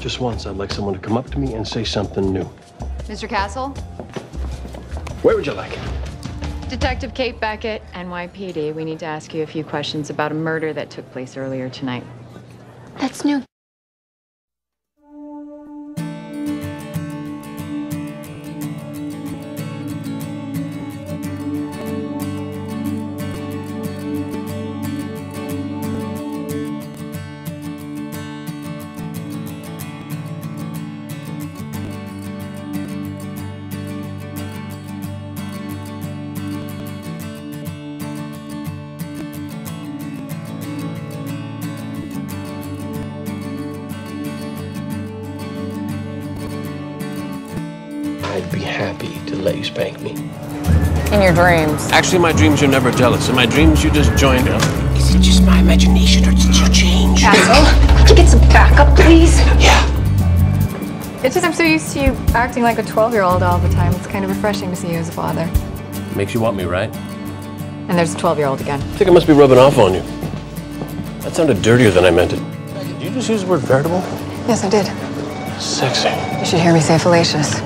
Just once, I'd like someone to come up to me and say something new. Mr. Castle? Where would you like? it? Detective Kate Beckett, NYPD. We need to ask you a few questions about a murder that took place earlier tonight. That's new. Happy to let you spank me. In your dreams. Actually, my dreams you're never jealous. In my dreams, you just joined up. Is it just my imagination or did you change? Castle, could you get some backup, please? Yeah. It's just I'm so used to you acting like a 12 year old all the time. It's kind of refreshing to see you as a father. Makes you want me, right? And there's a 12 year old again. I think I must be rubbing off on you. That sounded dirtier than I meant it. Did you just use the word veritable? Yes, I did. Sexy. You should hear me say fallacious.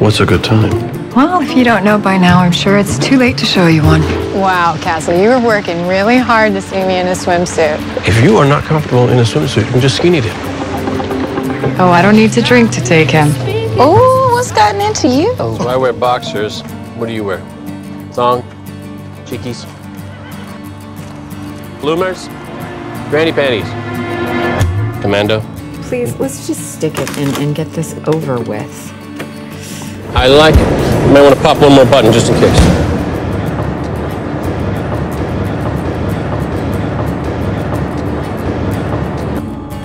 What's a good time? Well, if you don't know by now, I'm sure it's too late to show you one. Wow, Castle, you were working really hard to see me in a swimsuit. If you are not comfortable in a swimsuit, you can just skinny dip. Oh, I don't need to drink to take him. Oh, what's gotten into you? So I wear boxers. What do you wear? Thong? Cheekies? Bloomers? Granny panties? Commando? Please, let's just stick it and, and get this over with. I like it. You might want to pop one more button just in case.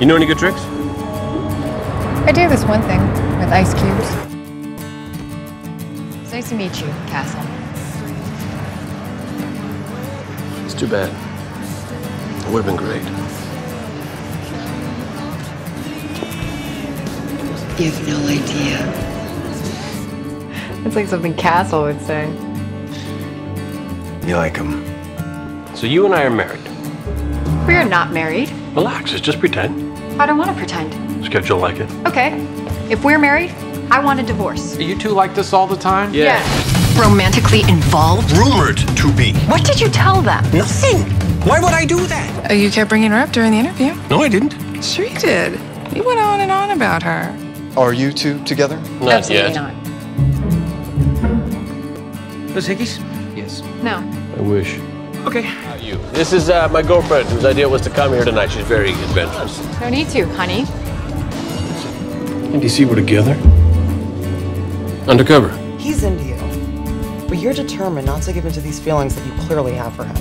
You know any good tricks? I do this one thing with ice cubes. It's nice to meet you, Castle. It's too bad. It would have been great. You have no idea. It's like something Castle would say. You like him? So you and I are married. We are not married. Relax, it's just pretend. I don't want to pretend. Schedule like it. Okay, if we're married, I want a divorce. You two like this all the time? Yeah. Romantically involved? Rumored to be. What did you tell them? Nothing. Why would I do that? Oh, you kept bringing her up during the interview. No, I didn't. Sure you did. You went on and on about her. Are you two together? Not Absolutely yet. not. Miss Hickeys? Yes. No. I wish. Okay. Not you. This is uh, my girlfriend, whose idea was to come here tonight. She's very adventurous. No need to, honey. And you see we're together? Undercover. He's into you. But you're determined not to give in to these feelings that you clearly have for him.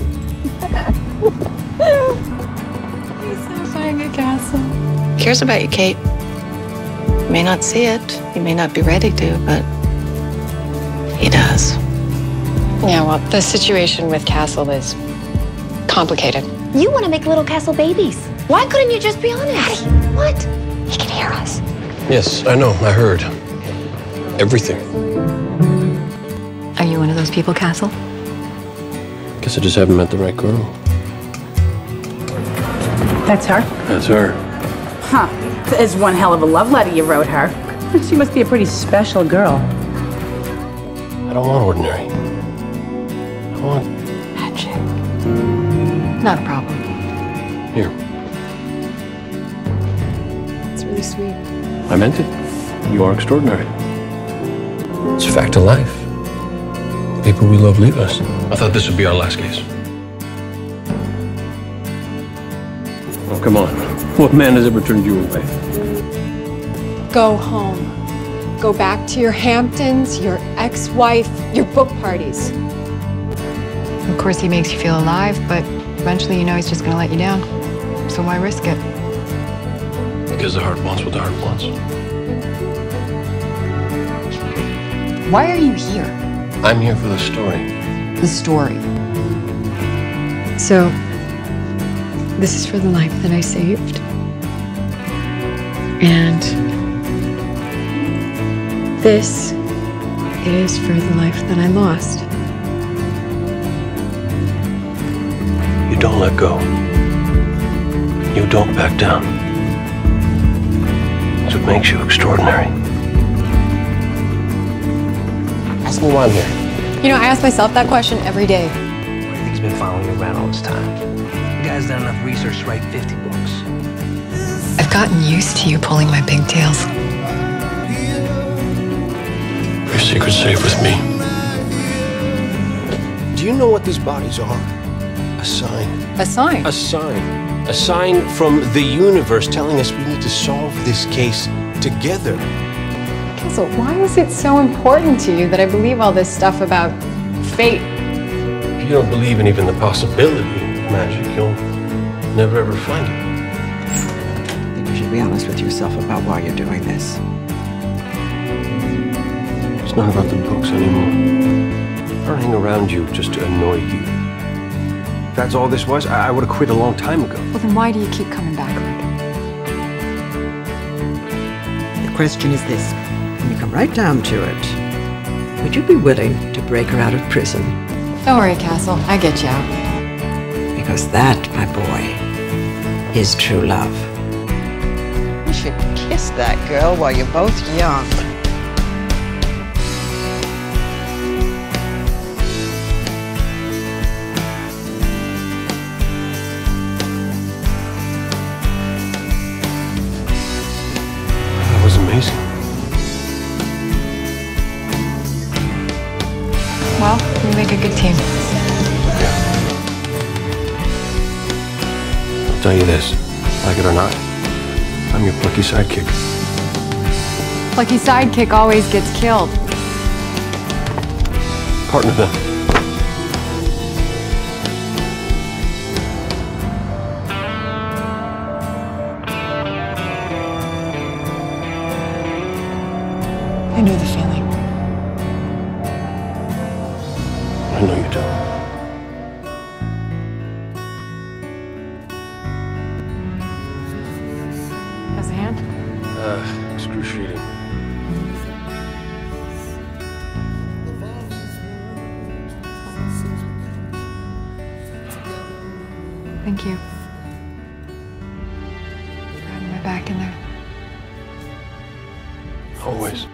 He's so fine at Castle. Cares about you, Kate. You may not see it, you may not be ready to, but he does. Yeah, well, the situation with Castle is complicated. You want to make little castle babies. Why couldn't you just be honest? What? He can hear us. Yes, I know. I heard. Everything. Are you one of those people, Castle? Guess I just haven't met the right girl. That's her? That's her. Huh. It's one hell of a love letter you wrote her. She must be a pretty special girl. I don't want ordinary. I want Magic. Not a problem. here. It's really sweet. I meant it. You are extraordinary. It's a fact of life. The people we love leave us. I thought this would be our last case. Oh, come on. What man has ever turned you away? Go home. Go back to your Hamptons, your ex wife, your book parties. Of course, he makes you feel alive, but eventually you know he's just going to let you down. So why risk it? Because the heart wants what the heart wants. Why are you here? I'm here for the story. The story. So, this is for the life that I saved. And this is for the life that I lost. You don't let go. You don't back down. It's what makes you extraordinary. Let's move on here. You know, I ask myself that question every day. Why do you think he's been following you around all this time? You guy's done enough research to write 50 books. I've gotten used to you pulling my pigtails. Your secret's safe with me. Do you know what these bodies are? A sign. A sign. A sign. A sign from the universe telling us we need to solve this case together. Castle, why is it so important to you that I believe all this stuff about fate? If you don't believe in even the possibility of magic, you'll never ever find it. I think you should be honest with yourself about why you're doing this. It's not about the books anymore. I don't hang around you just to annoy you. If that's all this was, I, I would have quit a long time ago. Well, then why do you keep coming back, Rick? The question is this when you come right down to it, would you be willing to break her out of prison? Don't worry, Castle. I get you out. Because that, my boy, is true love. You should kiss that girl while you're both young. Tell you this, like it or not, I'm your plucky sidekick. Lucky sidekick always gets killed. Partner then. I know the feeling. I know you do. Thank you. Having my back in there. Always.